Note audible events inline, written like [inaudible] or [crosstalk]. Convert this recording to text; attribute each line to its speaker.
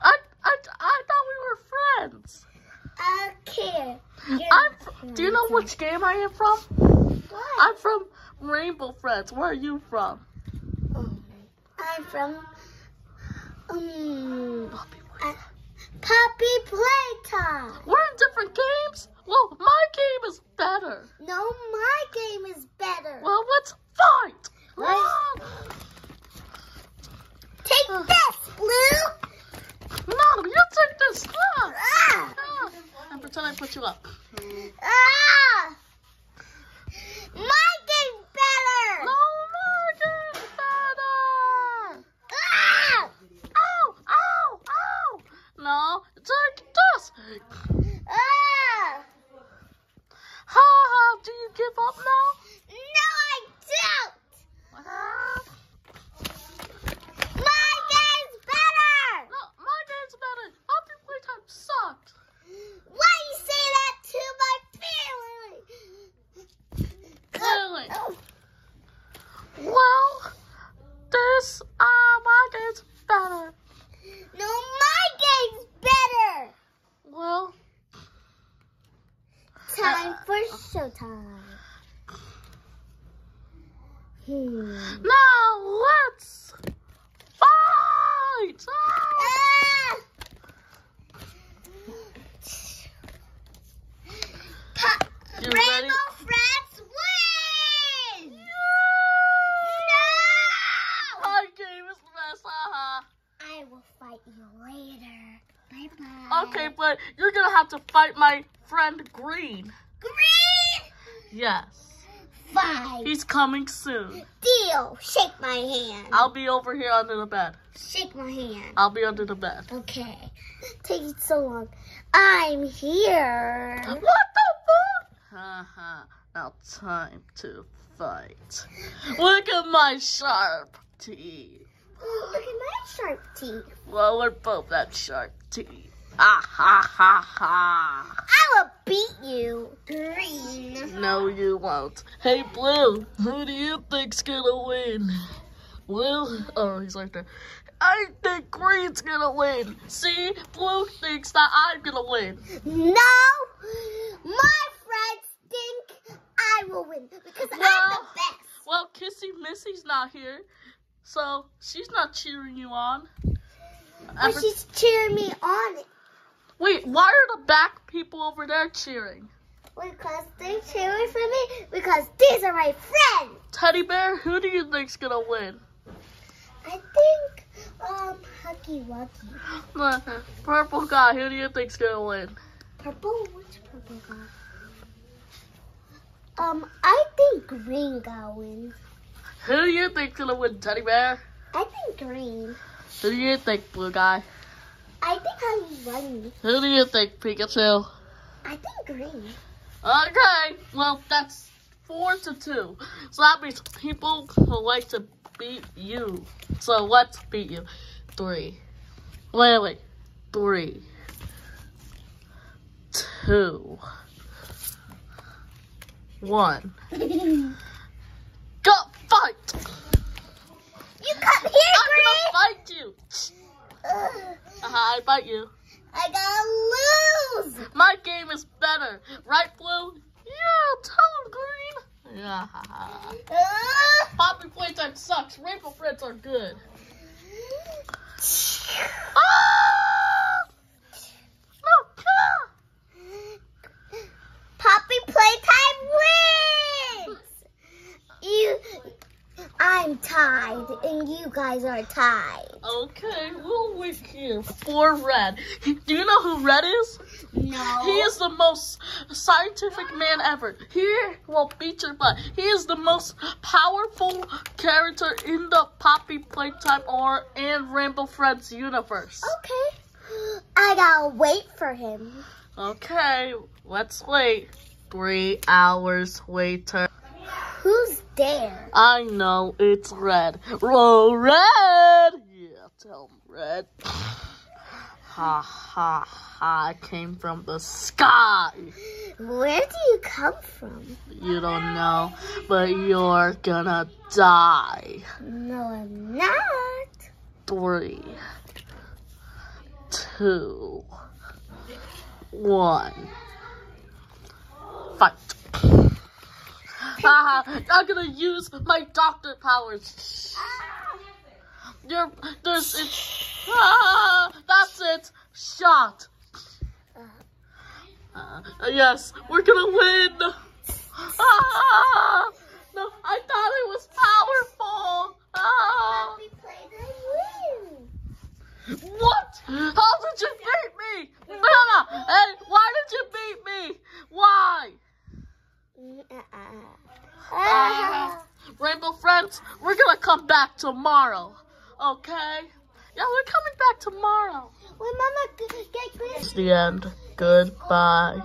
Speaker 1: I, I, I thought we were friends.
Speaker 2: Okay.
Speaker 1: I'm. Do you know which game I am from?
Speaker 2: What?
Speaker 1: I'm from Rainbow Friends. Where are you from?
Speaker 2: Um, I'm from um
Speaker 1: Poppy
Speaker 2: uh, Puppy Playtime.
Speaker 1: We're in different games. Well, my game is better.
Speaker 2: No, my game is better.
Speaker 1: Well, let's fight.
Speaker 2: Right. Take this, Blue.
Speaker 1: No, take this. Ah.
Speaker 2: Ah!
Speaker 1: Ah. And pretend I put you up.
Speaker 2: Ah! My game's better.
Speaker 1: No, my game's better.
Speaker 2: Ah!
Speaker 1: Ow, ow, ow. No, take this.
Speaker 2: Ah!
Speaker 1: Ha ha. Do you give up now?
Speaker 2: No, I don't.
Speaker 1: Ah.
Speaker 2: My game's better.
Speaker 1: No, my game's better. Happy Playtime sucked.
Speaker 2: Why you say that to my family?
Speaker 1: Really?
Speaker 2: Oh,
Speaker 1: Well, this, uh, my game's better.
Speaker 2: no, my game's better.
Speaker 1: Well,
Speaker 2: Time for showtime. Hmm.
Speaker 1: now let's fight! Ah!
Speaker 2: Rainbow
Speaker 1: ready?
Speaker 2: Friends win! No!
Speaker 1: My game is the best, haha.
Speaker 2: I will fight you later. Bye bye.
Speaker 1: Okay, but you're gonna have to fight my friend Green.
Speaker 2: Green!
Speaker 1: Yes.
Speaker 2: Fine.
Speaker 1: He's coming soon.
Speaker 2: Deal. Shake my hand.
Speaker 1: I'll be over here under the bed.
Speaker 2: Shake my hand.
Speaker 1: I'll be under the bed.
Speaker 2: Okay. Taking so long. I'm here.
Speaker 1: What the fuck? Haha. Now time to fight. Look at my sharp teeth. [gasps]
Speaker 2: Look at my sharp teeth.
Speaker 1: Well, we're both at sharp teeth. Ah ha ha ha.
Speaker 2: I will beat you. Green.
Speaker 1: No, you won't. Hey, Blue, who do you think's gonna win? Blue? Oh, he's right there. I think Green's gonna win. See, Blue thinks that I'm gonna win.
Speaker 2: No, my friends think I will win because I'm the best.
Speaker 1: Well, Kissy Missy's not here, so she's not cheering you on.
Speaker 2: But she's cheering me on
Speaker 1: Wait, why are the back people over there cheering?
Speaker 2: because they're cheering for me because these are my friends.
Speaker 1: Teddy Bear, who do you think's gonna win?
Speaker 2: I think um Huggy Wuggy. [laughs]
Speaker 1: Purple guy, who do you think's gonna win?
Speaker 2: Purple? Which purple guy? Um, I think green guy wins.
Speaker 1: Who do you think's gonna win, Teddy Bear?
Speaker 2: I think green.
Speaker 1: Who do you think, Blue Guy?
Speaker 2: I think Huggy Wuggy.
Speaker 1: Who do you think, Pikachu?
Speaker 2: I think green.
Speaker 1: Okay, well, that's four to two. So that means people who like to beat you. So let's beat you. Three. Wait, wait. Three. Two. One. Go fight! [laughs]
Speaker 2: You come here,
Speaker 1: I'm
Speaker 2: green.
Speaker 1: gonna fight you!
Speaker 2: Ugh,
Speaker 1: Uh-huh, I fight you.
Speaker 2: I gotta lose.
Speaker 1: My game is better. Right, Blue? Yeah, tell Green. Yeah.
Speaker 2: Ugh.
Speaker 1: Poppy Playtime sucks. Rainbow Friends are good. [laughs] Ah! No, ah!
Speaker 2: Poppy Playtime wins. You, I'm tied, and you guys are tied.
Speaker 1: Okay, we'll wait here for Red. Do you know who Red is?
Speaker 2: No.
Speaker 1: He is the most scientific man ever. He will beat your butt. He is the most powerful character in the Poppy Playtime or and Rainbow Friends universe.
Speaker 2: Okay. I gotta wait for him.
Speaker 1: Okay, let's wait. Three hours later. I know it's red. Roll red! Yeah, tell him red. [sighs] Ha ha ha, I came from the sky.
Speaker 2: Where do you come from?
Speaker 1: You don't know, but you're gonna die.
Speaker 2: No, I'm not.
Speaker 1: Three, two, one. Fight. Haha, I'm gonna use my doctor powers. You're, there's, it's, ah, that's it. Shot. Uh, yes, we're gonna win. Ah, no, I thought it was powerful. Ah,
Speaker 2: We played and win.
Speaker 1: what? How did you beat me? Mama, hey, why did you beat me? Why?
Speaker 2: Ah.
Speaker 1: Rainbow friends, we're gonna come back tomorrow. Okay? Yeah, we're coming back tomorrow.
Speaker 2: When Mama g- get Chris
Speaker 1: It's the end. Goodbye.